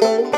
Música